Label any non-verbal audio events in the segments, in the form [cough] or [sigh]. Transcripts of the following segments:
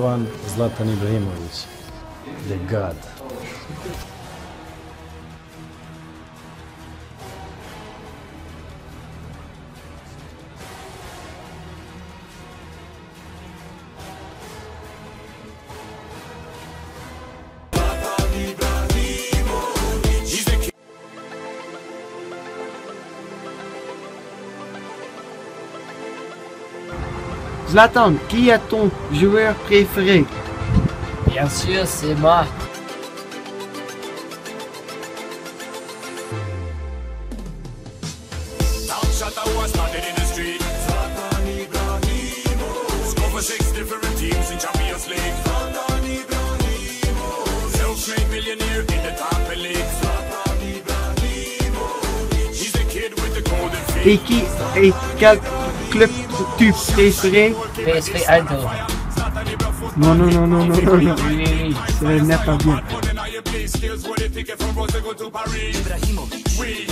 Ivan Zlatan Ibrahimović, the god. Zlatan, qui est ton joueur préféré? Bien sûr, c'est moi. Et qui est club tu préféré PSV Eindhoven. Non, non, non, non, non, non, non. [laughs] Oui, oui, oui. Ce n'est pas bien. But then all your play skills, what they think it from Rose to go to Paris. Ibrahimovic. We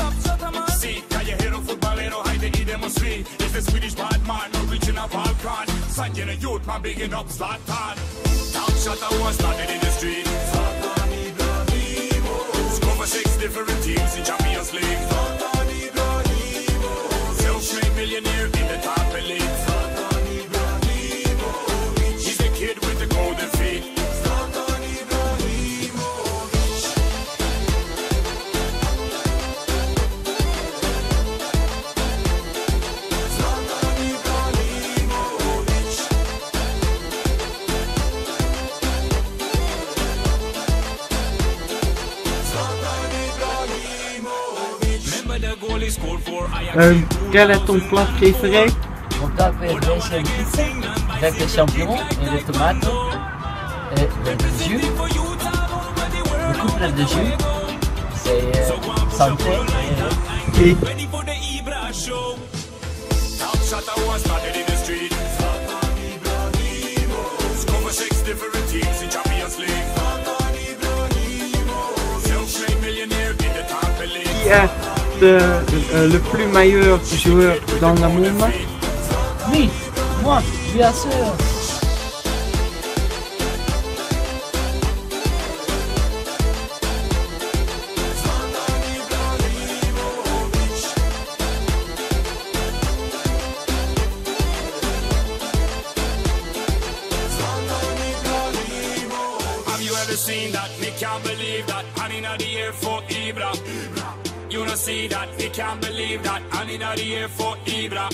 see, can you hear a footballero, hide the idemo svi. It's the Swedish bad man, original Balkan. Sanjena youth, man, bigging up Zlatan. Top shot I was started in the street. Mon plat préféré, c'est le pizza avec des champignons et des tomates et eh, le jus. Le couple de jus, c'est euh, santé. Et Et Euh, euh, le plus meilleur joueur dans le monde Oui, moi, bien sûr. Seen that? Me can't believe that. In for You don't see that? Me can't believe that. And in the air for Ibra.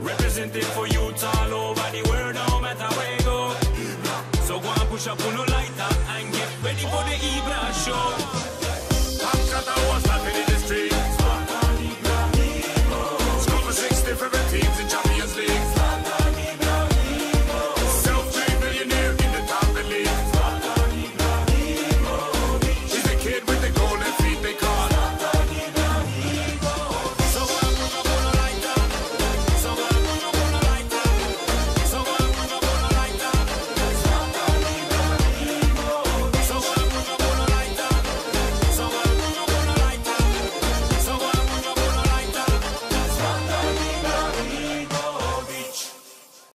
Representing for youth all over the world, no matter where you go. So go and push up lighter.